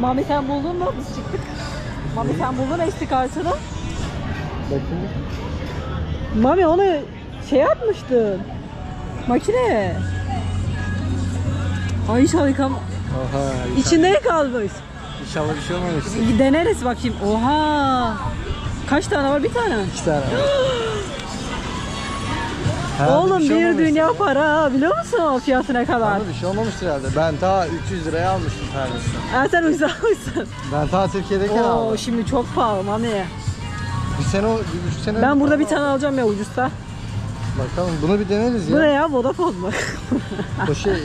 Mami sen buldun mu? Biz çıktık. Mami sen buldun SD kartını. Bakayım. Mami onu şey atmıştın. Makineye. Ay yıkam. Oha. İçinde ne kalmış? İnşallah bir şey olmamıştır. Deneriz bakayım. Oha. Kaç tane var? Bir tane? İki tane var. Oğlum şey bir dünya para biliyor musun o fiyatı ne kadar? Ama bir şey olmamıştır herhalde. Ben ta 300 liraya almıştım tanesini. Ha, sen uzamışsın. Ben ta Türkiye'deyken Oo aldım. şimdi çok pahalı Mami. Bir sene, o- bir buçuk sene Ben burada bir tane alacağım ya ucuzsa. Bakalım bunu bir deneriz Bu ya. ne ya Vodafone mu? O şey bir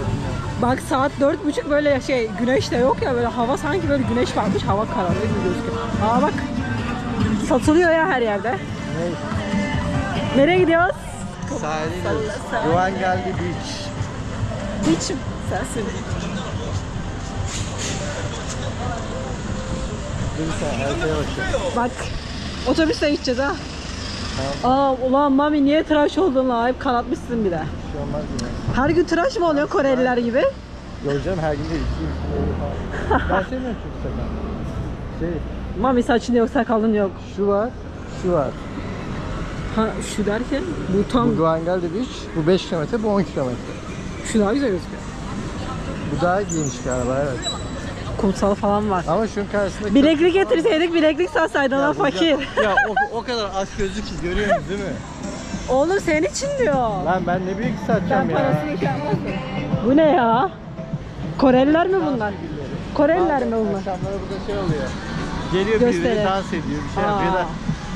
durum yok. Bak saat dört buçuk böyle şey güneş de yok ya böyle hava sanki böyle güneş varmış hava karanlık gibi gözüküyor. Aa bak satılıyor ya her yerde. Ne? Nereye gidiyoruz? Sahiliyle. Guangalli Beach. Beach mi? Haritaya bakıyorum. Bak otobüste gideceğiz ha. Aa ulan Mami niye tıraş oldun la? Hep kanatmışsın bir de. Bir şey olmaz? Her gün tıraş mı oluyor Koreliler gibi? Canım her gün değil. iki gün öyle falan. Ben sevmiyorum çünkü sakal. Şey, Mami saçın yok sakalın yok. şu var, şu var. Ha şu derken bu tam Bu Guangalli Beach, bu 5 kilometre, bu 10 kilometre. şu daha güzel gözüküyor. Bu daha geniş galiba evet. Kumsal falan var. Ama şunun karşısında... Bileklik getirseydik bileklik satsaydın lan fakir. Ya o, o kadar az gözlü ki görüyorsunuz değil mi? Oğlum senin için diyor. Lan ben ne büyük Ben satacağım ya. parasını yapmazdım. Bu ne ya? Koreliler mi bunlar? Koreliler mi bunlar? Akşamları burada şey oluyor. Geliyor birileri dans ediyor, bir şey yapıyor ya da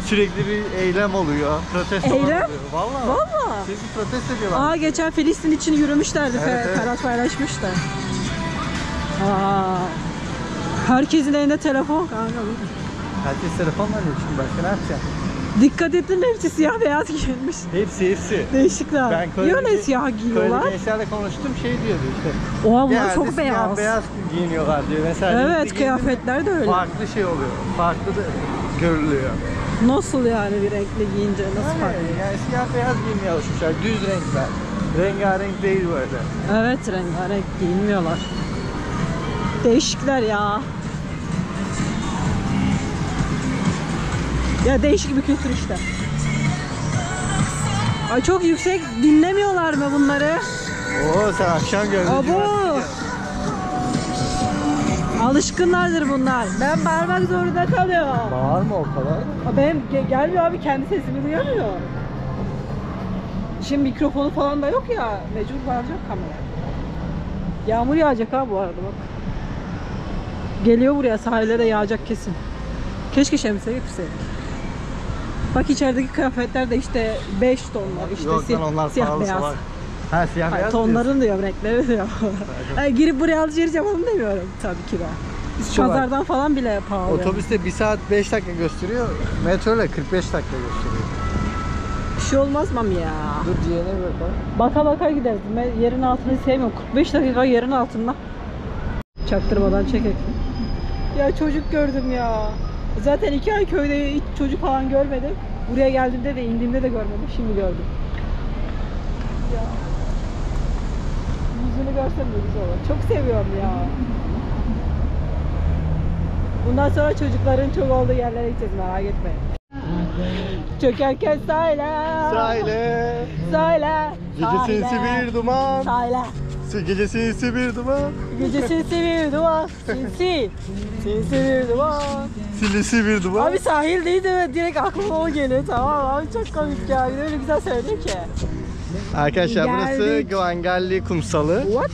sürekli bir eylem oluyor, protesto Eylem? oluyor. Valla. Valla. Sürekli protesto ediyorlar. Aa geçen Filistin için yürümüşlerdi. Evet, evet. Ferhat paylaşmıştı. Aa. Herkesin elinde telefon kanka. Herkes telefonla arıyor çünkü başka ne yapacak? Dikkat ettin mi hepsi siyah beyaz giyinmiş. Hepsi hepsi. Değişikler. Ben Niye öyle siyah giyiyorlar? Koreli gençlerle konuştum şey diyordu işte. Oha bunlar çok siyah beyaz. beyaz giyiniyorlar diyor. Mesela Evet kıyafetler de öyle. Farklı şey oluyor. Farklı da görülüyor. Nasıl yani bir renkli giyince nasıl farklı? Yani, yani siyah beyaz giymeye alışmışlar. Düz renkler. Rengarenk değil böyle. Evet rengarenk giyinmiyorlar. Değişikler ya. Ya değişik bir kültür işte. Ay çok yüksek dinlemiyorlar mı bunları? Oo sen akşam gördün. Abo. Alışkınlardır bunlar. Ben bağırmak zorunda kalıyorum. Bağırma o kadar. Ge- gelmiyor abi kendi sesimi duyamıyor. Şimdi mikrofonu falan da yok ya. Mecbur bağıracak kamera. Yağmur yağacak ha bu arada bak. Geliyor buraya sahile de yağacak kesin. Keşke şemsiye getirseydik. Bak içerideki kıyafetler de işte 5 tonlar işte Yok si- lan onlar siyah beyaz. salak. Ha siyah Hayır, beyaz tonların diyor renkleri diyor. yani girip buraya alışveriş yapalım demiyorum tabii ki de. Şu var. Pazardan falan bile pahalı. Otobüste 1 saat 5 dakika gösteriyor. Metroyla 45 dakika gösteriyor. Bir şey olmaz mı ya? Dur bir bakalım. Baka baka gideriz. Ben yerin altını sevmiyorum. 45 dakika yerin altında. Çaktırmadan çekek. Ya çocuk gördüm ya. Zaten iki ay köyde hiç çocuk falan görmedim. Buraya geldiğimde de indiğimde de görmedim. Şimdi gördüm. Ya. Yüzünü görsem de güzel olur. Çok seviyorum ya. Bundan sonra çocukların çok olduğu yerlere gideceğiz merak etmeyin. Çökerken sahile. Sahile. Sahile. Gece sinsi bir duman. Sahile. Gece sinsi bir duman. Gece sinsi bir duman. Sinsi. Sinsi bir duman. Silisi bir duman. Abi sahil değil de direkt aklıma o geliyor tamam abi çok komik ya. Bir de öyle güzel söylüyor ki. Arkadaşlar burası Geldik. Guangalli kumsalı. What?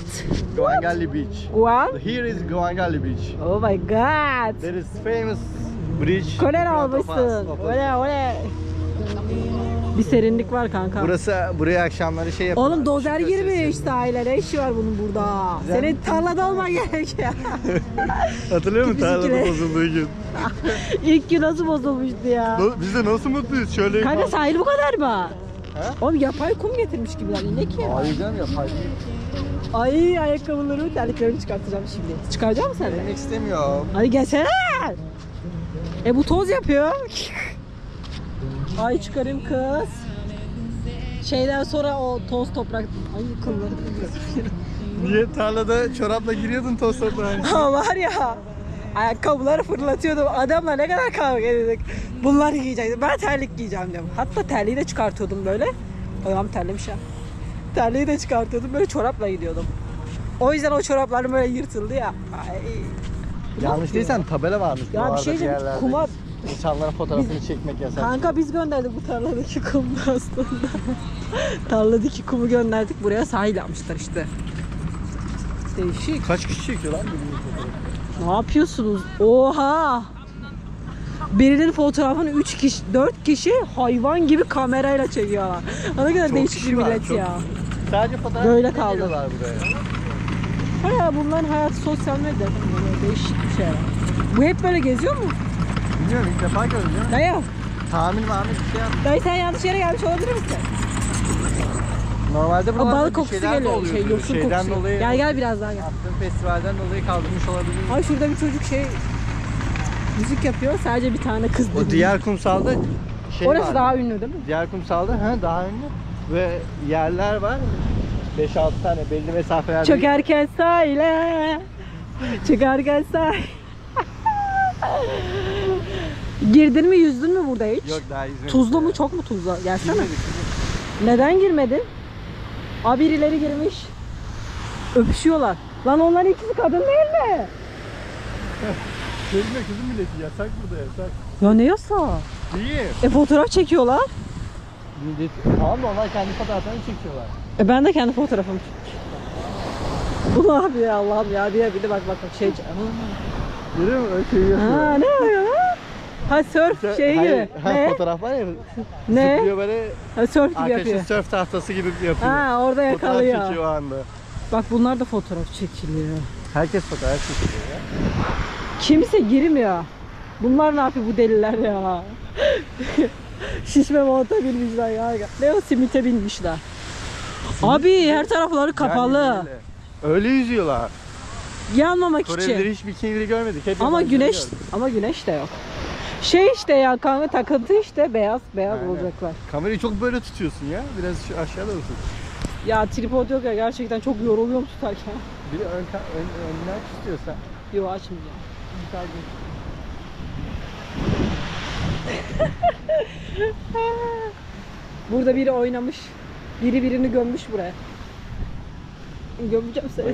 Guangalli Beach. What? Here is Guangalli Beach. Oh my god. There is famous bridge. Us. almışsın. Öyle öyle. Bir serinlik var kanka. Burası buraya akşamları şey yapıyorlar. Oğlum dozer girmiş sahile. Ne işi var bunun burada? Güzel. Senin tarlada olman gerekiyor. Hatırlıyor musun tarlada bozulduğu gün? İlk gün nasıl bozulmuştu ya? Biz de nasıl mutluyuz şöyle. Kanka sahil bu kadar mı? He? Oğlum yapay kum getirmiş gibiler. Ne ki? Hayır canım yapay. Ay ayakkabılarımı, terliklerimi çıkartacağım şimdi. Çıkaracak mısın sen de? Demek istemiyorum. Hadi gelsene. E bu toz yapıyor. Ay çıkarayım kız. Şeyden sonra o toz toprak Ay kılları kırmızı. Niye tarlada çorapla giriyordun toz toprağına? Ha var ya. Ayakkabıları fırlatıyordum. Adamla ne kadar kavga ediyorduk. Bunları giyecektim. Ben terlik giyeceğim diyorum. Hatta terliği de çıkartıyordum böyle. Ayağım terlemiş ya. Terliği de çıkartıyordum. Böyle çorapla gidiyordum. O yüzden o çoraplarım böyle yırtıldı ya. Ay. Yanlış değilsen tabela varmış. Ya bir şey diyeceğim, kuma- İnsanlara fotoğrafını çekmek yasak. Kanka biz gönderdik bu tarladaki kumu aslında. Tarladaki kumu gönderdik. Buraya sahil yapmışlar işte. Değişik. Kaç kişi çekiyor lan? Ne yapıyorsunuz? Oha! Birinin fotoğrafını 3 kişi, 4 kişi hayvan gibi kamerayla çekiyorlar. Ne kadar Çok değişik bir millet çok. ya. Sadece fotoğraf Böyle kaldı. buraya. Ha bunların hayatı sosyal medya. Değişik bir şey. Bu hep böyle geziyor mu? Bilmiyorum ilk defa gördüm. Dayı, Tahmin mahmin bir şey yaptım. dayı sen yanlış yere gelmiş olabilir misin? Normalde O buralarda balık kokusu geliyor. Şey, yosun Şeyden kokusu. dolayı Gel gel biraz daha gel. Yaptığım festivalden dolayı kaldırmış olabilir. Ay şurada bir çocuk şey müzik yapıyor. Sadece bir tane kız O diğer kumsalda şey Orası var. daha ünlü değil mi? Diğer kumsalda he, daha ünlü ve yerler var 5-6 tane belli mesafelerde. Çökerken sahile. Çökerken sahile. Girdin mi yüzdün mü burada hiç? Yok daha izlemedim. Tuzlu mu çok mu tuzlu? Gelsene. Girmedik. Neden girmedin? Aa birileri girmiş. Öpüşüyorlar. Lan onların ikisi kadın değil mi? Gelme kızım milleti yasak burada yasak. Ya ne yasa? Değil. E fotoğraf çekiyorlar. Millet, tamam da onlar kendi fotoğraflarını çekiyorlar. E ben de kendi fotoğrafımı çekeyim. Bu ne yapıyor ya Allah'ım ya diye bir de bak bak bak şey. Görüyor musun? Şey yapıyor. Ha ne yapıyor lan? Ha surf şey gibi. ha, Ne? fotoğraf var ya. Ne? Zıplıyor böyle Ha surf gibi arkadaşın yapıyor. surf tahtası gibi yapıyor. Ha orada Fotoğraf yakalıyor. çekiyor o anda. Bak bunlar da fotoğraf çekiliyor. Herkes fotoğraf çekiyor ya. Kimse girmiyor. Bunlar ne yapıyor bu deliler ya? Şişme monta binmişler ya. Ne o simite binmişler. Abi her tarafları kapalı. Yani öyle. Öyle yüzüyorlar. Yanmamak Korelileri için. hiç bikinileri görmedik. Hep Ama güneş gördük. ama güneş de yok. Şey işte ya kanka takıntı işte beyaz beyaz Aynen. olacaklar. Kamerayı çok böyle tutuyorsun ya. Biraz şu aşağıda mısın? Ya tripod yok ya gerçekten çok yoruluyorum tutarken. Biri ön, ka- ön, önden aç istiyorsan. Yok açmayacağım. Güzel. Burada biri oynamış. Biri birini gömmüş buraya. Gömeceğim seni.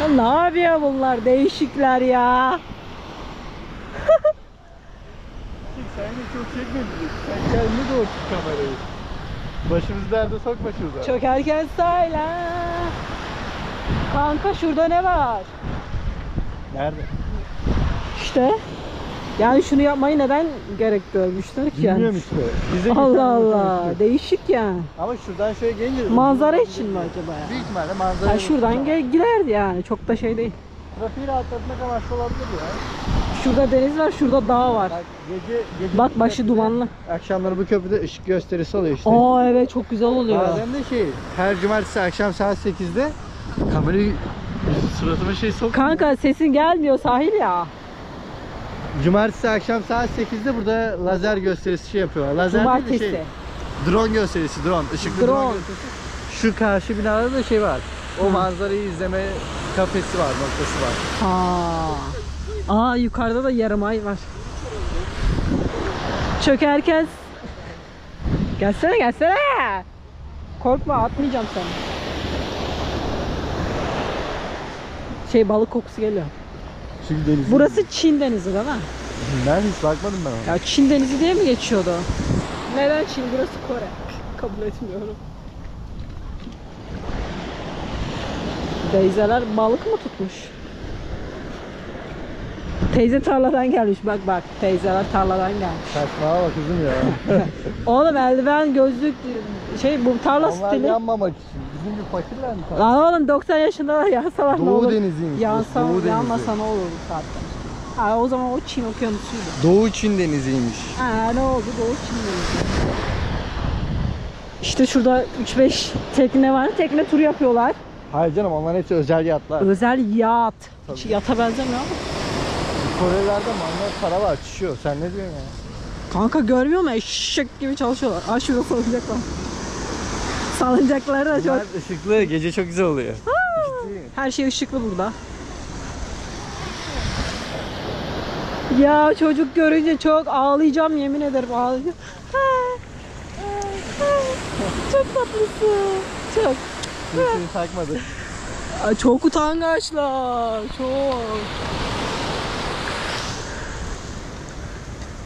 Ya ne yapıyor bunlar? Değişikler ya. Sen de çok çekmedin. Sen kendine doğru tut kamerayı. Başımızı derde sokma şurada. Çökerken söyle. Kanka şurada ne var? Nerede? İşte. Yani şunu yapmayı neden gerek görmüşler ki yani? Bilmiyorum işte. Bize Allah Allah. Değişik yani. Ama şuradan şöyle gelince... Manzara için mi acaba ya? Büyük ihtimalle manzara. Ha, şuradan ge- giderdi yani. Çok da şey değil. Trafiği rahatlatmak amaçlı olabilir ya. Şurada deniz var, şurada dağ var. Bak gece... gece Bak başı köprüde- dumanlı. Akşamları bu köprüde ışık gösterisi oluyor işte. Aa evet çok güzel oluyor. Bazen de şey, her cumartesi akşam saat 8'de kamerayı suratıma şey sok. Kanka sesin gelmiyor sahil ya. Cumartesi akşam saat 8'de burada lazer gösterisi şey yapıyorlar. Lazer de Cumartesi. şey, drone gösterisi, drone. Işıklı drone. Drone. gösterisi. Şu karşı binada da şey var. O manzarayı izleme kafesi var, noktası var. Aa. Aa yukarıda da yarım ay var. Çökerken Gelsene gelsene. Korkma atmayacağım seni. Şey balık kokusu geliyor. Çünkü deniz. Burası Çin denizi değil mi? Ben hiç bakmadım ben ona. Ya Çin denizi diye mi geçiyordu? Neden Çin? Burası Kore. Kabul etmiyorum. Teyzeler balık mı tutmuş? Teyze tarladan gelmiş bak bak teyzeler tarladan gelmiş. Saçmalama kızım ya. Oğlum eldiven gözlük şey bu tarla Onlar stili. yanmamak için. Bizim gibi fakirler mi? Lan oğlum 90 yaşındalar yansalar ne Doğu olur? deniziymiş. Yansa, Doğu denizi. yanmasa ne olur bu saatte? Ha, o zaman o Çin okyanusuydu. Doğu Çin deniziymiş. Ha ne oldu? Doğu Çin denizi. İşte şurada 3-5 tekne var. Tekne turu yapıyorlar. Hayır canım onların hepsi özel yatlar. Özel yat. Hiç yata benzemiyor ama. Korelilerde manyak para var çişiyor. Sen ne diyorsun ya? Kanka görmüyor musun? Eşek gibi çalışıyorlar. Aa şurada salıncak var. Salıncakları da çok. Bunlar ışıklı. Gece çok güzel oluyor. Her şey ışıklı burada. Ya çocuk görünce çok ağlayacağım yemin ederim ağlayacağım. Çok tatlısın. Çok. Kimseyi takmadı. Ay, Çok utangaçlar. Çok.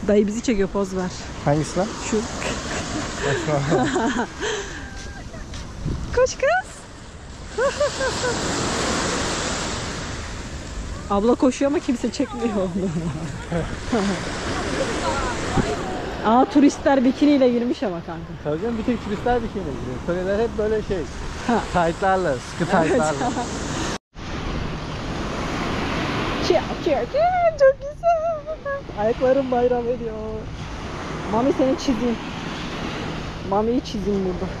Dayı bizi çekiyor poz ver. Hangisi lan? Şu. Koş kız. Abla koşuyor ama kimse çekmiyor onu. Aa turistler bikiniyle girmiş ama kanka. Tabii canım bir tek turistler şeyine giriyor. Koreler hep böyle şey. Taytlarla, sıkı taytlarla. Çiğ, çiğ, çiğ, çok güzel. Ayaklarım bayram ediyor. Mami seni çizeyim. Mami'yi çizeyim burada.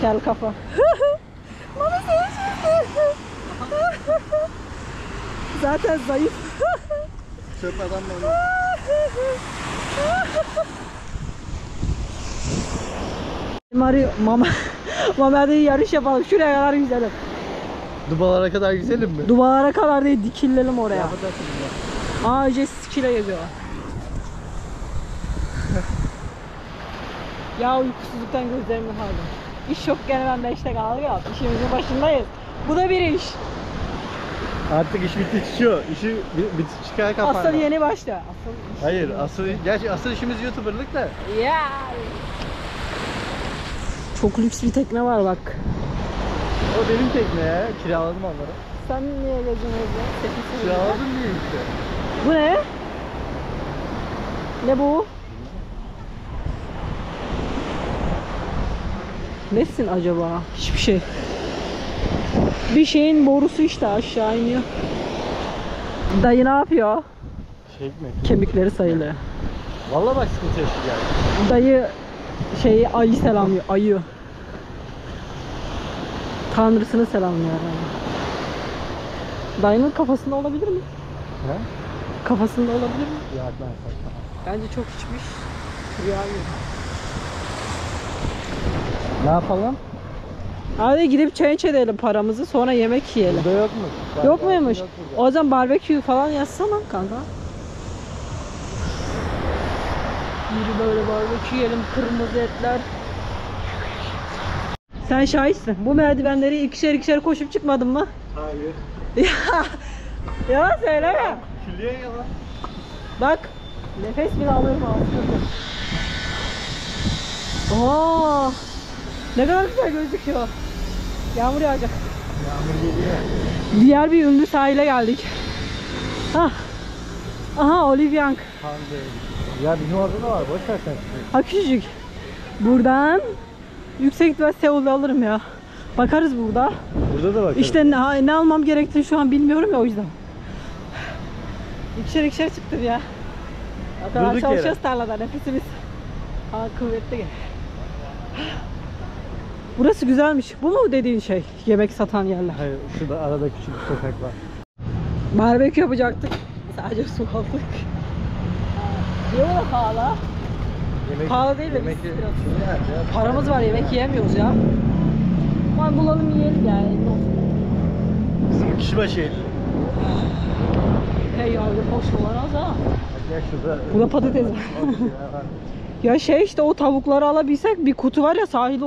Kel kafa. Mami seni çizdim. Zaten zayıf. Çöp adamla Mari, mama, mama değil yarış yapalım. Şuraya kadar güzelim. Dubalara kadar güzelim mi? Duvarlara kadar değil dikillelim oraya. Ya. Jet ile geziyorlar. ya uykusuzluktan gözlerimin harbi. İş yok gene ben 5'te kaldık ya. İşimizin başındayız. Bu da bir iş. Artık iş bitti çıkıyor. İşi bi- bitti çıkar kapanma. Asıl yeni başta. Asıl iş. Hayır asıl gerçi asıl işimiz YouTuber'lık da. Ya. Çok lüks bir tekne var bak. O benim tekne ya. Kiraladım onları. Sen niye sene. Kiraladım diye işte. Bu ne? Ne bu? Nesin acaba? Hiçbir şey. Bir şeyin borusu işte aşağı iniyor. Dayı ne yapıyor? Şey mi? Kemikleri sayılıyor. Valla bak sıkıntı yani. Dayı şeyi ayı selamlıyor. Ayı. Tanrısını selamlıyor herhalde. Dayının kafasında olabilir mi? He? Kafasında olabilir mi? Ya ben. Bence çok içmiş. Rüya. Ne yapalım? Hadi gidip çay içelim paramızı sonra yemek yiyelim. Burada yok mu? Yok muymuş? Yok burada. O zaman barbekü falan yazsana kanka. Yürü böyle barbekü yiyelim kırmızı etler. Sen şahitsin. Bu merdivenleri ikişer ikişer koşup çıkmadın mı? Hayır. ya, ya söyleme. Külliye yalan. Bak nefes bile alırım ağzımda. Oo, ne kadar güzel gözüküyor. Yağmur yağacak. Yağmur geliyor. Diğer bir ünlü sahile geldik. Hah. Aha Olivyank. Hande. Ya bizim orada da var. Boş ver sen. Ha küçücük. Buradan yüksek ihtimal Seul'ü alırım ya. Bakarız burada. Burada da bak. İşte ne, ne almam gerektiğini şu an bilmiyorum ya o yüzden. İkişer ikişer çıktım ya. O kadar Durduk çalışıyoruz tarlada nefesimiz. Hava kuvvetli. Burası güzelmiş. Bu mu dediğin şey? Yemek satan yerler. Hayır şurada arada küçük bir sokak var. Barbekü yapacaktık. Sadece su aldık. Bu da pahalı? ha? Yemek, Pahalı değil de biz biraz- ya? Paramız var yemek yiyemiyoruz ya. Aman bulalım yiyelim yani. Bizim kişi başı 50. Hey yavrum hoş olan az ha. Burada patates var. Ya şey işte o tavukları alabilsek bir kutu var ya sahilde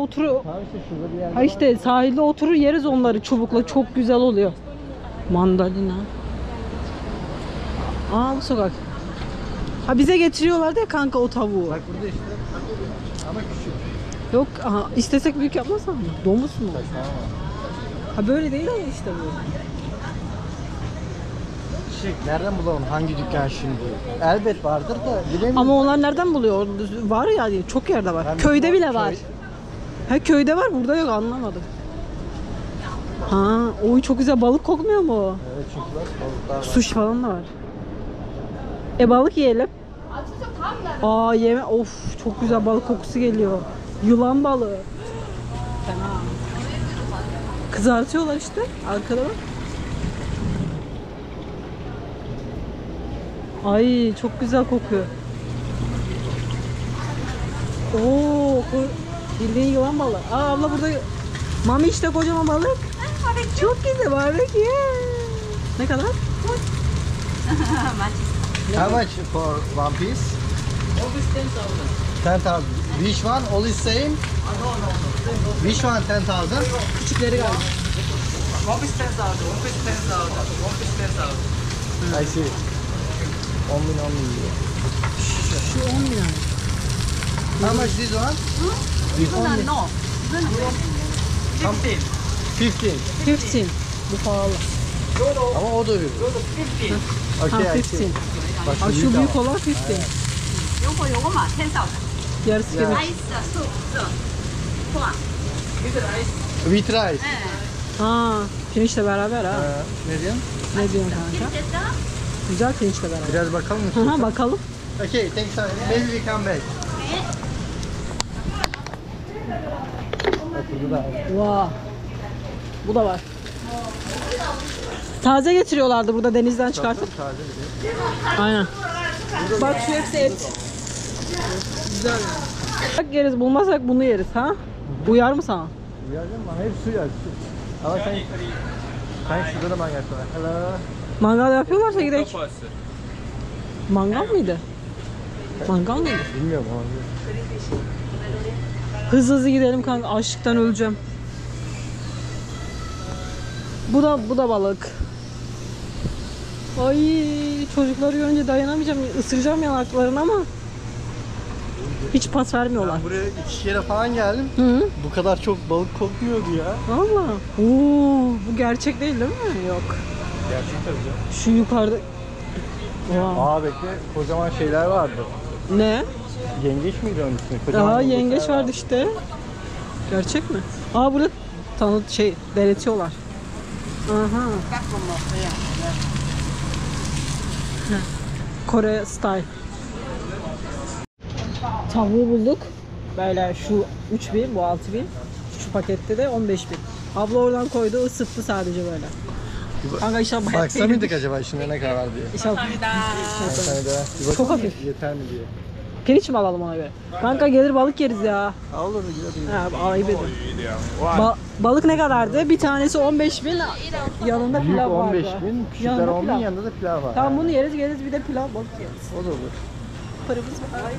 yerde Ha işte sahilde oturur yeriz onları çubukla çok güzel oluyor. Mandalina. Aa bu sokak. Ha bize getiriyorlardı ya kanka o tavuğu. Bak burada işte. Ama küçük. Yok aha, istesek büyük yapmasam mı? Domuz mu? Ha böyle değil ama işte bu. Şey, nereden bulalım hangi dükkan şimdi? Elbet vardır da bilemiyorum. Ama onlar nereden buluyor? Var yani çok yerde var. Ben Köyde bile var. köy- Ha köyde var burada yok anlamadım. Ha, oy çok güzel balık kokmuyor mu? Evet bak balıklar var. Sushi falan da var. E balık yiyelim. Aa yeme of çok güzel balık kokusu geliyor. Yılan balığı. Fena. Kızartıyorlar işte. Arkada bak. Ay çok güzel kokuyor. Oo, Bildiğin yılan balığı. Aa abla burada mami işte kocaman balık. Çok güzel balık ya. Ne kadar? How much for one piece? Always 10,000. 10,000. Which one? All is same? Which one 10,000? Küçükleri galiba. One piece 10,000. One piece 10,000. One piece 10,000. I see. 10 bin 10 bin diyor. Şu 10 bin. How much this one? Hmm? This one no. 15. 15. 15. Bu pahalı. Ama o da büyük. Okay, ha, 15. Bak, ha, şu büyük olan 15. Yok yok ama 10,000. Yarısı gibi. Ice, su, su. Puan. With rice. Ha, pirinçle beraber ha. Ee, ne diyorsun? Ne diyorsun kanka? Güzel pirinçle beraber. Biraz bakalım mı? Hı bakalım. Okay, thanks. Maybe we come back. Wow. Bu da var. Taze getiriyorlardı burada denizden çıkartıp. Taze Aynen. Bak şu hepsi et. Güzel. Bak yeriz bulmazsak bunu yeriz ha? Uyar mı sana? Uyar mı? Hep su yer. Ama sen, sen şurada da manyak var. Hello. Mangal yapıyorlarsa gidelim. Mangal mıydı? Mangal mıydı? Bilmiyorum ama. Hızlı hızlı gidelim kanka. Açlıktan öleceğim. Bu da bu da balık. Ay çocukları görünce dayanamayacağım. Isıracağım yanaklarını ama hiç pas vermiyorlar. Ben buraya iki kere falan geldim. Hı -hı. Bu kadar çok balık kokmuyordu ya. Valla. Oo, bu gerçek değil değil mi? Yok. Gerçek tabii canım. Şu yukarıda. Wow. Aa bekle kocaman şeyler vardı. Ne? Yengeç miydi onun ismi? Kocaman Aa yengeç vardı işte. Gerçek mi? Aa burada tanıt şey denetiyorlar. Aha. Kore style. Tavuğu bulduk. Böyle şu 3000 bu 6000. Şu pakette de 15000. Abla oradan koydu ısıttı sadece böyle. Kanka inşallah bayat Baksa mıydık acaba içinde ne kadar var diye. İnşallah. Bir tane daha. Bir bakalım Çok hafif. Yeter mi diye. Pirinç mi alalım ona göre? Kanka gelir balık yeriz ya. Aa, olur gidelim. Ha, ayıp edin. Ba- balık ne kadardı? Bir tanesi 15 bin. Yanında Büyük pilav 15 vardı. bin, küçükler Yanında 10 bin, pilav. yanında da pilav var. Tamam bunu yeriz geliriz bir de pilav balık yeriz. O da olur. Paramız var.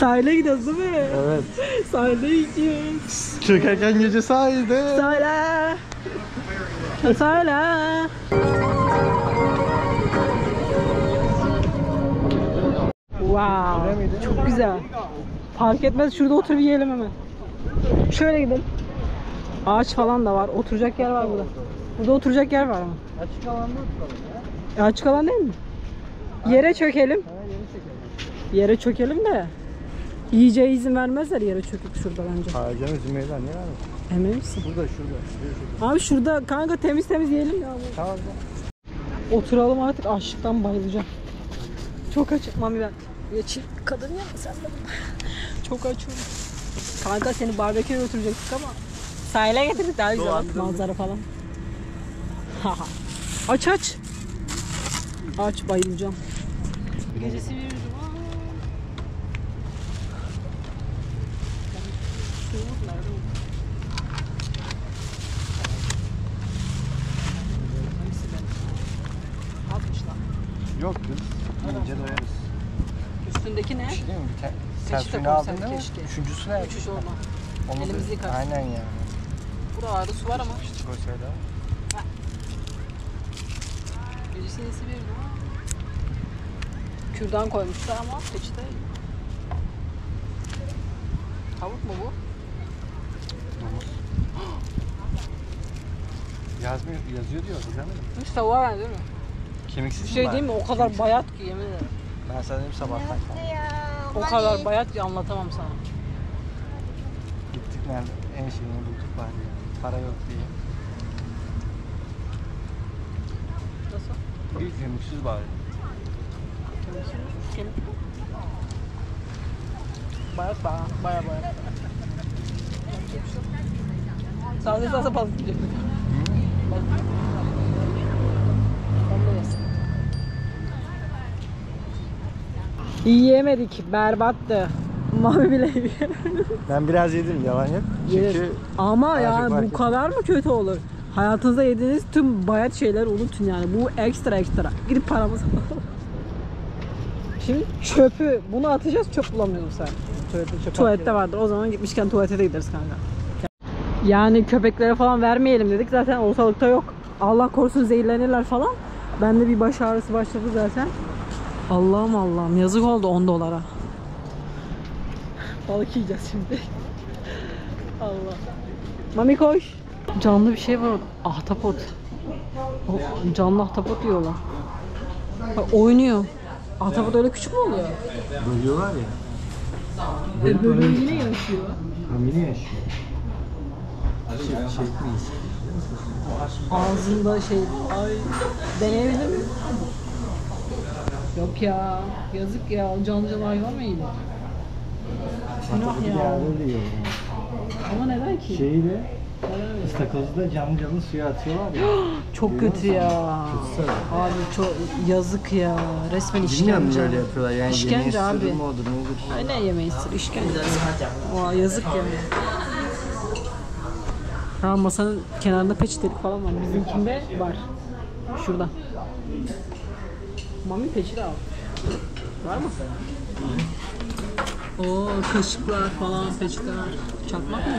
Sahile gidiyoruz değil mi? Evet. Sahile gidiyoruz. Çökerken gece sahilde. Sahile. Sahile. Wow. Çok güzel. Fark etmez şurada oturup yiyelim hemen. Şöyle gidelim. Ağaç falan da var. Oturacak yer var burada. Burada oturacak yer var ama. Açık alanda tutalım ya. E, açık alan değil mi? Yere çökelim. Ha. Yere çökelim de. Yiyeceğe izin vermezler yere çöküp şurada bence. Hayır canım izin verirler niye vermez? Emin misin? Burada şurada. Çekelim. Abi şurada kanka temiz temiz yiyelim ya. Tamam. Oturalım artık açlıktan bayılacağım. Çok açım. Mami ben. Geçin. Kadın ya sen de. Çok açıyorum. Kanka seni barbeküye götürecektik ama sahile getirdik daha güzel bak, manzara falan. Aç aç. Aç bayılacağım. Gecesi bir Yok kız. İnce doyarız. Üstündeki ne? Bir şey değil mi? Bir. Sen suyunu aldın koysak değil mi? keşke. Üçüncüsü ne? Uçuş olma. Onu da- elimizi yıkarız. Aynen ya. Buralarda su var ama. İşte koysaydı. Gecesi nesi bir Kürdan koymuşlar ama peçete. Tavuk mu bu? Domuz. Yazmıyor, yazıyor diyor. Yazamıyor. Hiç tavuğa benziyor mu? Kemiksiz Bir şey değil mi? O kadar bayat ki yemin ederim. Ben sana dedim sabahtan. O kadar bayat ki anlatamam sana. Gittik nerede? En şeyini bulduk ya. Para yok diye. Nasıl? Bir gümrüksüz bari. Kemik. Bayat baya, baya bayat. Sadece sadece balık yiyecek. Yiyemedik, berbattı. Mami bile. Ben biraz yedim yalan yok. Çünkü Ama fark bu kadar mı kötü olur? Hayatınızda yediğiniz tüm bayat şeyler unutun yani. Bu ekstra ekstra. Gidip paramızı Şimdi çöpü bunu atacağız çöp bulamıyorum sen. tuvalete çöp Tuvalette vardır. O zaman gitmişken tuvalete de gideriz kanka. Yani köpeklere falan vermeyelim dedik. Zaten ortalıkta yok. Allah korusun zehirlenirler falan. Bende bir baş ağrısı başladı zaten. Allah'ım Allah'ım yazık oldu 10 dolara. Balık yiyeceğiz şimdi. Allah. Mami koş. Canlı bir şey var orada. Ahtapot. O canlı ahtapot yiyorlar. Bak, oynuyor. Ahtapot öyle küçük mü oluyor? Bölüyorlar ya. E, bölüyor yine yaşıyor. Hamile yaşıyor. Çek, çekmeyiz. Ağzında şey ay deneyebilir miyim? Yok ya yazık ya canlı canlı hayvan mı yenir? Günah ya. Yiyor. Ama neden ki? Şeyi de ıstakozu da canlı canlı suya atıyorlar ya. Çok kötü ya. Abi çok yazık ya. Resmen Bilmiyorum işkence. böyle yapıyorlar yani İşkence yemeğin abi. sırrı mı olur ne olur. Ay ne yemeği sır işkence. Oha yazık ya. Ha masanın kenarında peçetelik falan var. Bizimkinde var. Şurada. Mami peçete al. Var mı? Oo kaşıklar falan peçeteler. Çakmak mı?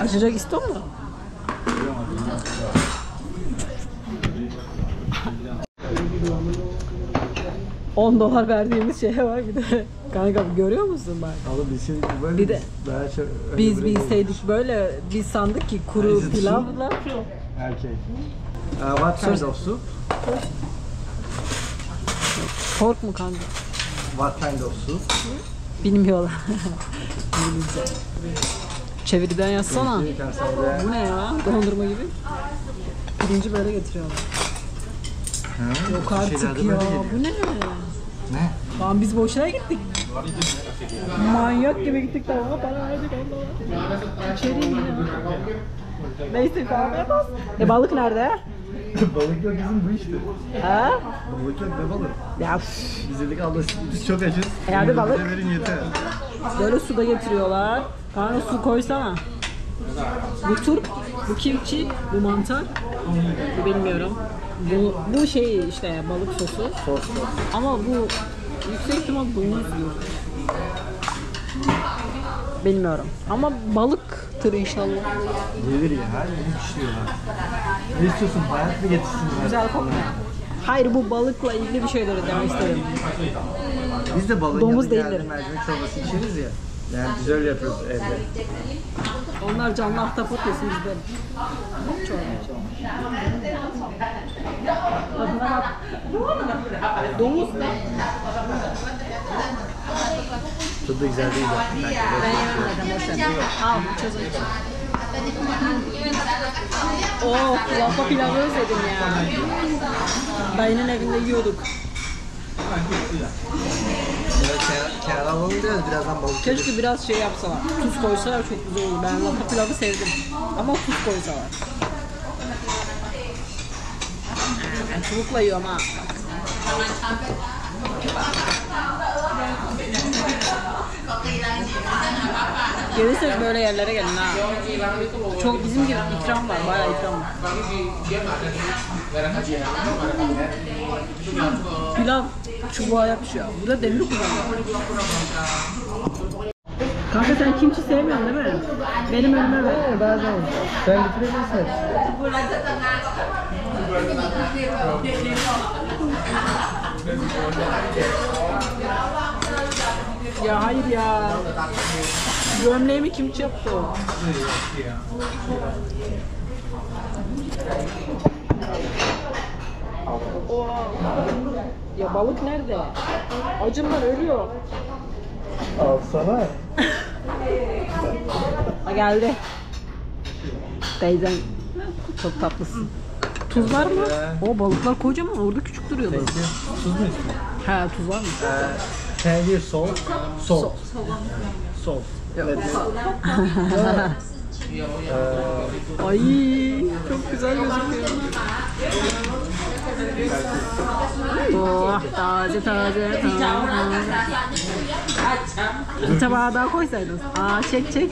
Açacak istom mu? ...10 dolar verdiğimiz şeye var bir de. Kanka görüyor musun bak? Abi biz şimdi böyle Bir de- daha çok Biz bilseydik böyle biz sandık ki kuru pilavla Erkek. Uh, what kind of soup? Pork mu kanka? What kind of soup? Bilmiyorlar. İngilizce. Çeviriden yazsana. Bu ne ya? Dondurma gibi. Pirinci böyle getiriyorlar. Ha, Yok artık ya. Bu ne? Ne? Lan biz boşuna gittik. Manyak gibi gittik tamam para verdik 10 dolar. İçeriyim ya. Neyse kahve. E balık nerede? Balıkla bizim bu işte. Ha? Balıkla ne balık? Ya üf, Biz dedik Allah biz çok açız. E Bize balık. verin yeter. böyle suda getiriyorlar. Kanka su koysana. Bu turp, bu kimchi, bu mantar. Bu bilmiyorum. Bu, bu şey işte balık sosu. Sos. Ama bu yüksek ihtimal domuz yiyor. Bilmiyorum. Ama balıktır inşallah. Gelir ya her gün pişiriyorlar. Ne istiyorsun? Bayat mı getirsinler? Güzel kokmuyor. Hayır bu balıkla ilgili bir şeyleri demek istedim. Biz de balığın Domuz yanı değildir. geldi mercimek çorbası içeriz ya. Yani güzel yapıyoruz evde. Onlar canlı ahtapot yesin biz de. Çorba içelim. Tadına bak. Domuz ne? Tadı güzel değil zaten. Ben yememedim boşver. Al çözüm. Oo kulakta pilavı özledim ya. Dayının evinde yiyorduk. Kenara alalım biraz birazdan balık. Keşke biraz şey yapsalar. Tuz koysalar çok güzel olur. Ben lapa pilavı sevdim. Ama tuz koysalar. Ben çubukla yiyorum ha. Gelirseniz böyle yerlere gelin ha. Çok bizim gibi ikram var, bayağı ikram var. Pilav çubuğa yapışıyor. Burada demir kullanıyor. Kanka sen kimçi sevmiyorsun değil mi? Benim önüme ver. Bazen. Sen bitirebilirsin Ya hayır ya. Gömleğimi o. Oha. Ya balık nerede? Acımdan ölüyor. Al sana. Ha geldi. Teyzen çok tatlısın. Tuz var mı? O balıklar kocaman orada küçük duruyordu. Tuz mu istiyorsun? He tuz var mı? Ee, can you? Salt. Salt. Evet. Ay çok güzel gözüküyor. Oh taze taze taze. Bir tabağa daha koysaydın. Aa çek çek.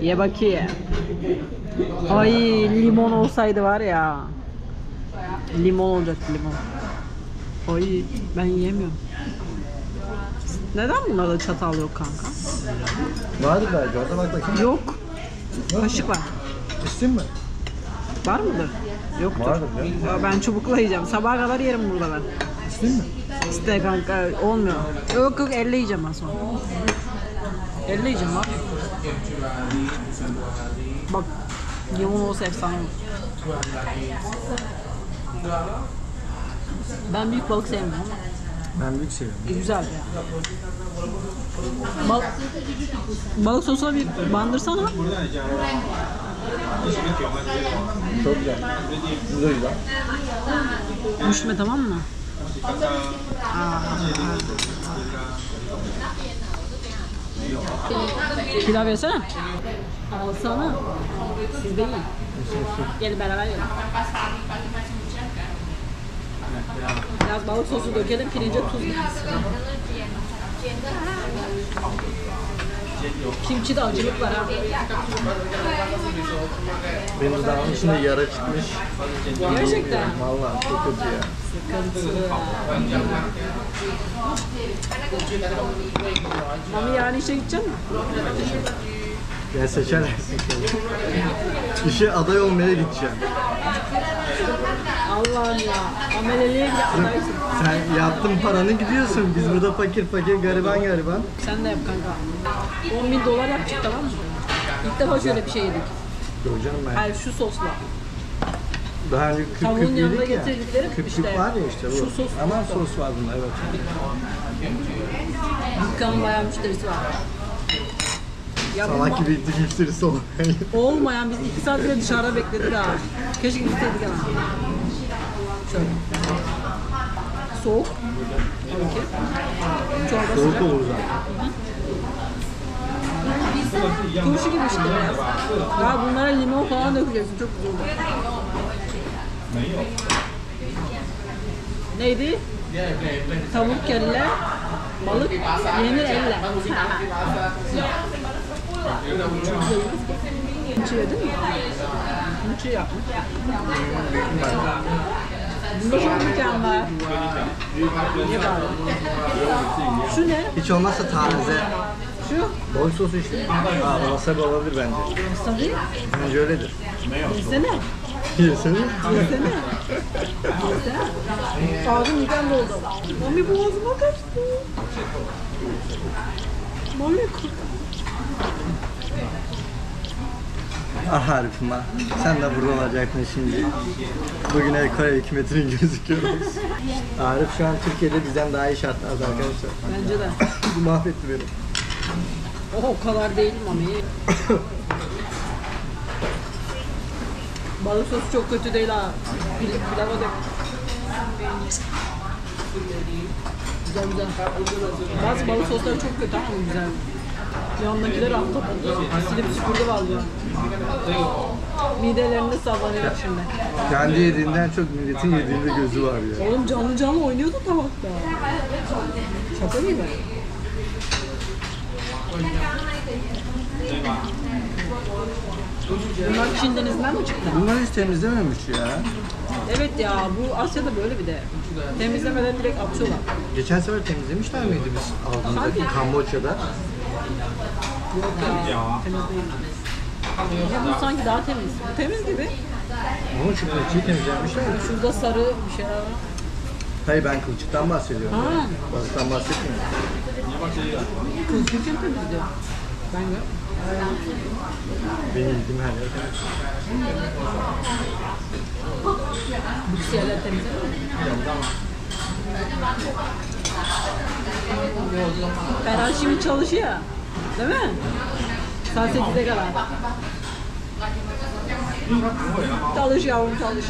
Ye bakayım. Ay limon olsaydı var ya. Limon olacaktı limon. Ay ben yiyemiyorum. Neden bunlarda çatal yok kanka? Vardır belki orada bak bakayım. Yok. Kaşık var. İstin mi? Var mıdır? Yoktur. Vardır ya. Ya ben çubukla yiyeceğim. Sabaha kadar yerim burada ben. İstin mi? İşte kanka olmuyor. Yok yok elle yiyeceğim ben sonra. Elle yiyeceğim bak. Bak limon olsa efsane olur. Ben büyük balık sevmiyorum Ben büyük seviyorum. güzel ya. Bal balık sosuna bir bandırsana. Çok güzel. Bu da güzel. Düşme tamam mı? Pilav yesene. Alsana. Siz de yiyin. Gelin beraber yiyelim. Biraz balık sosu dökelim, pirince tuz gelsin. Kimçi de acılık var ha. Benim dudağımın içinde yara çıkmış. Gerçekten. Vallahi çok kötü ya. Mami yani işe gidecek mi? Ya seçersin. İşe aday olmaya gideceğim. Allah'ım ya. Ameleliğe bile adaysın. Sen yaptın paranı gidiyorsun. Biz burada fakir fakir gariban gariban. Sen de yap kanka. 10 bin dolar yapacak tamam mı? İlk defa şöyle bir şey yedik. Göreceğim ben. Hayır şu sosla. Daha önce küp Tavuğun küp yanında yedik ya. getirdikleri Küp işte. küp var ya işte bu. Şu sos. Ama sos var bunda evet. Dükkanın bayağı müşterisi var. Ya Salak gibi ittik müşterisi olan. olmayan biz 2 saat bile dışarıda bekledik ha. Keşke gitseydik ama. Şöyle. Soğuk. Tabii ki. Çorba Soğuk sıcak. olur zaten. Turşu gibi işte biraz. Ya bunlara limon falan dökeceksin. Çok güzel olur. Neydi? Tavuk kelle, balık, yenir elle. Kimçi yedin mi? Kimçi yapmış. Niye bağırdın? Şu ne? Hiç olmazsa taze. Şu? Balık sosu işte. Aa, wasabi olabilir bence. Wasabi. Bence öyledir. Yesene. Yesene. Yesene. Yesene. Ağzım midem doldu. Mami boğazıma kaçtı. Mami Ah Arif'im ha. Sen de burada olacaktın şimdi. Bugüne Kore hükümetinin gözüküyoruz. Arif şu an Türkiye'de bizden daha iyi şartlarda arkadaşlar. Bence de. Bu mahvetti beni. Oh, o kadar değil Mami. Balık sosu çok kötü değil ha. Pil- Pilava dök. Güzel güzel. Bazı balık sosları çok kötü ama güzel. Yandakiler ahtapot. Silip süpürdü vallahi. Midelerinde sallanıyor şimdi. Kendi yediğinden çok milletin yediğinde gözü var ya. Oğlum canlı canlı oynuyordu tabakta. Şaka gibi. Bunlar Çin denizinden mi çıktı? Bunlar hiç temizlememiş ya. Evet ya bu Asya'da böyle bir de. Temizlemeden direkt atıyorlar. Geçen sefer temizlemişler miydi biz aldığımızda Sanki. Kamboçya'da? Yok ya. Temiz değil. Ya bu sanki daha temiz. Bu temiz gibi. Ama şu kılçığı temizlemişler mi? Şurada sarı bir şeyler var. Hayır ben kılçıktan bahsediyorum. Ha. Balıktan bahsetmiyorum. Kızgın kim temizliyor? Ben de. Benim bildiğim her yer temiz. Bu siyerler temizliyor mu? Ferhat şimdi çalışıyor. Değil mi? Saat 8'e kadar. Çalış yavrum çalış.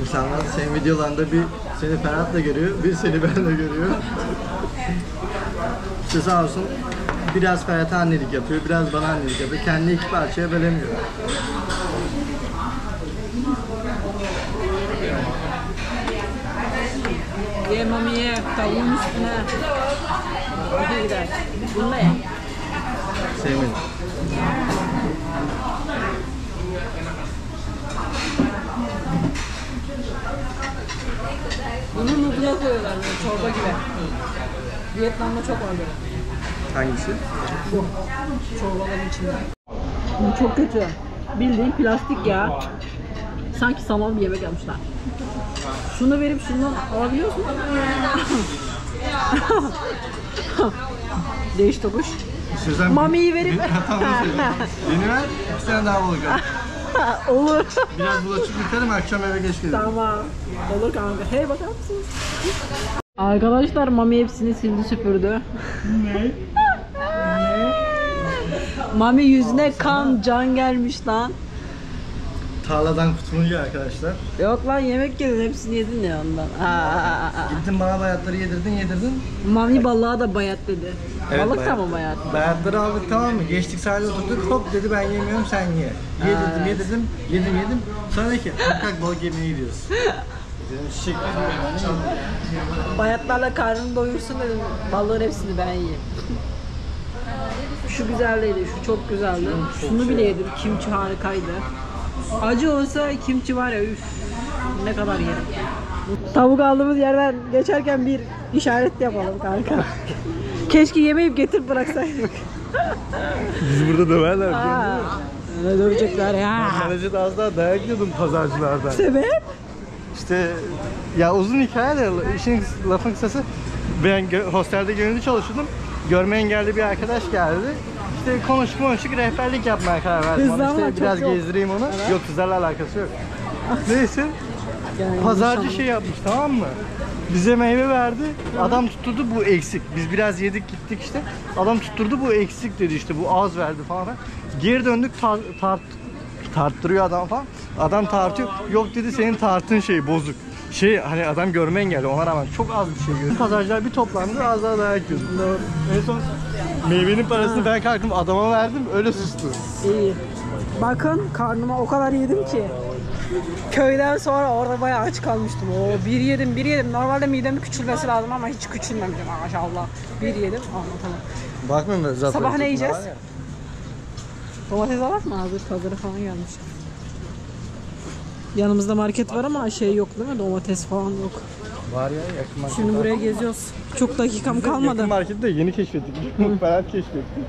İnsanlar senin videolarında bir seni Ferhat'la görüyor, bir seni benle görüyor. İşte sağ olsun Biraz Ferhat'a annelik yapıyor, biraz bana annelik yapıyor. Kendi iki parçaya bölemiyor. Ye mami ye. Tavuğun üstüne. Hadi gider. Ye. Sevmedim. Bunu noodle'a koyuyorlar böyle çorba gibi. Vietnam'da çok var böyle. Hangisi? Bu. Çorbaların içinde. Bu çok kötü. Bildiğin plastik ya. Sanki saman bir yemek yapmışlar. Şunu verip şundan alabiliyor musun? Değiş tokuş. İstiyorsan Mamiyi verip... Tamam. Beni ver, iki tane daha balık al. Olur. Biraz bulaşık yıkarım, akşam eve geç gelirim. Tamam. Olur kanka. Hey bakar mısınız? Arkadaşlar Mami hepsini sildi süpürdü. Ne? Mami yüzüne kan can gelmiş lan. Tarladan kutumucu arkadaşlar. Yok lan yemek yedin hepsini yedin ya ondan. Aa, Gittin bana bayatları yedirdin, yedirdin. Mami balığa da bayat dedi. Evet, Balık da bayat. mı bayat? Bayatları aldık tamam mı? Geçtik sahile oturduk. Hop dedi ben yemiyorum sen ye. Yedirdim yedirdim. Yedim yedim. Sonra dedi ki kalk balık yemeye gidiyoruz. Şık. Bayatlarla karnını doyursun dedim. Balığın hepsini ben yiyeyim. Şu güzeldeydi, şu çok güzeldi. Şunu bile yedim, kimçi harikaydı. Acı olsa kimçi var ya üf ne kadar yerim. Tavuk aldığımız yerden geçerken bir işaret yapalım kanka. Keşke yemeyip getir bıraksaydık. Biz burada döverler. Aa, ne dövecekler ya. Kaleci az daha dayak yiyordum pazarcılardan. Sebep? İşte ya uzun hikaye de işin lafın kısası ben hostelde gönüllü çalışıyordum. Görme engelli bir arkadaş geldi. İşte konuştuk konuştuk rehberlik yapmaya karar verdim. Ona işte biraz yok. gezdireyim onu. Yok kızlarla alakası yok. Neyse Yani pazarcı inşallah. şey yapmış tamam mı? Bize meyve verdi. Adam tutturdu bu eksik. Biz biraz yedik gittik işte. Adam tutturdu bu eksik dedi işte bu az verdi falan. Geri döndük tar- tart tarttırıyor adam falan. Adam tartıyor. Yok dedi senin tartın şey bozuk. Şey hani adam görme engelli ona rağmen çok az bir şey görüyor. Pazarcılar bir toplandı az daha dayak yiyordu. En son meyvenin parasını ben kalktım adama verdim öyle sustu. İyi. Bakın karnıma o kadar yedim ki. Köyden sonra orada bayağı aç kalmıştım. O bir yedim bir yedim. Normalde midemin küçülmesi lazım ama hiç küçülmemiş maşallah. Bir yedim anlatamam. Bakmıyorum zaten. Sabah ne yiyeceğiz? Domates alak mı? Hazır hazırı falan gelmiş. Yanımızda market var ama şey yok değil mi? Domates falan yok. Var ya yakın market. Şimdi buraya geziyoruz. Çok dakikam kalmadı. Yakın marketi de yeni keşfettik. Ferhat keşfetti.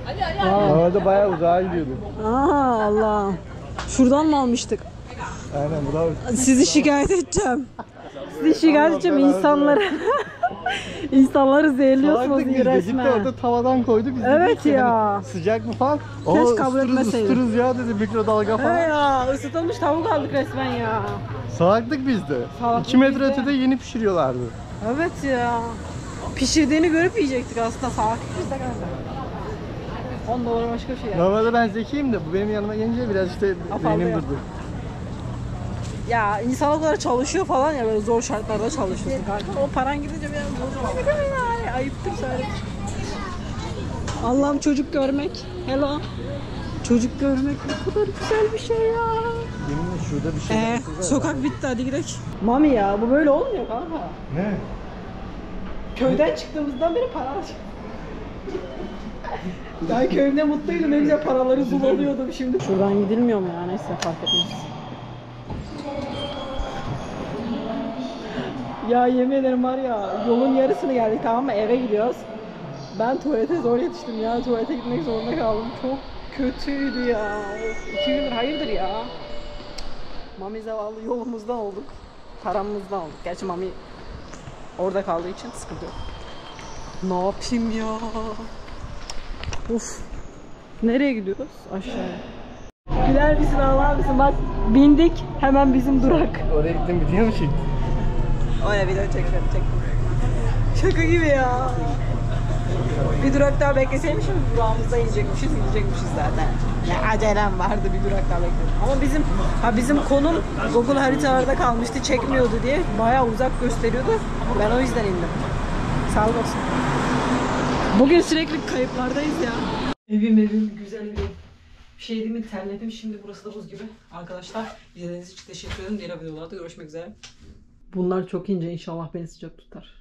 Normalde bayağı uzağa gidiyordu. Aa Allah. Şuradan mı almıştık? Aynen bu da Sizi şikayet edeceğim. Sizi şikayet edeceğim insanları. İnsanları zehirliyorsunuz Salaklık biz de gitti resmen. orada tavadan koydu biz Evet dedik ki ya. hani sıcak mı falan. Keşke Oo, kabul ısıtırız, etmeseydin. ısıtırız ya dedi mikrodalga He falan. ya ısıtılmış tavuk aldık resmen ya. Salaklık bizde. Salaklık 2 metre bizde. ötede yeni pişiriyorlardı. Evet ya. Pişirdiğini görüp yiyecektik aslında salak biz de kanka. 10 dolara başka bir şey ya. Normalde ben zekiyim de bu benim yanıma gelince biraz işte Afaldı beynim durdu. Ya insan o kadar çalışıyor falan ya böyle zor şartlarda çalışıyorsun kanka. O paran gidince biraz zor. Ya, ayıptır sadece. Allah'ım çocuk görmek. Hello. Çocuk görmek ne kadar güzel bir şey ya. Yeminle şurada bir şey Ee, sokak bitti hadi gidelim. Mami ya bu böyle olmuyor kanka. Ne? Köyden çıktığımızdan beri para. Ben köyümde mutluydum. Ne güzel paraları bulalıyordum şimdi. Şuradan gidilmiyor mu ya? Neyse fark etmez. Ya yemin ederim var ya yolun yarısını geldik tamam mı eve gidiyoruz. Ben tuvalete zor yetiştim ya tuvalete gitmek zorunda kaldım. Çok kötüydü ya. İki gündür hayırdır ya. Mami zavallı yolumuzdan olduk. Paramızdan olduk. Gerçi Mami orada kaldığı için sıkıntı yok. Ne yapayım ya? Of. Nereye gidiyoruz? Aşağıya. Güler misin ağlar mısın? Bak bindik hemen bizim durak. Oraya gittim biliyor musun? Öyle video çekiyorum çektim. Şaka gibi ya. Bir durak daha bekleseymişiz durağımızda inecekmişiz gidecekmişiz zaten. Ne acelem vardı bir durak daha bekledim. Ama bizim ha bizim konum Google haritalarda kalmıştı çekmiyordu diye bayağı uzak gösteriyordu. Ben o yüzden indim. Sağ olsun. Bugün sürekli kayıplardayız ya. Evim evim güzel. Bir şey değil mi terledim şimdi burası da buz gibi. Arkadaşlar izlediğiniz için teşekkür ederim. Diğer videolarda görüşmek üzere. Bunlar çok ince inşallah beni sıcak tutar.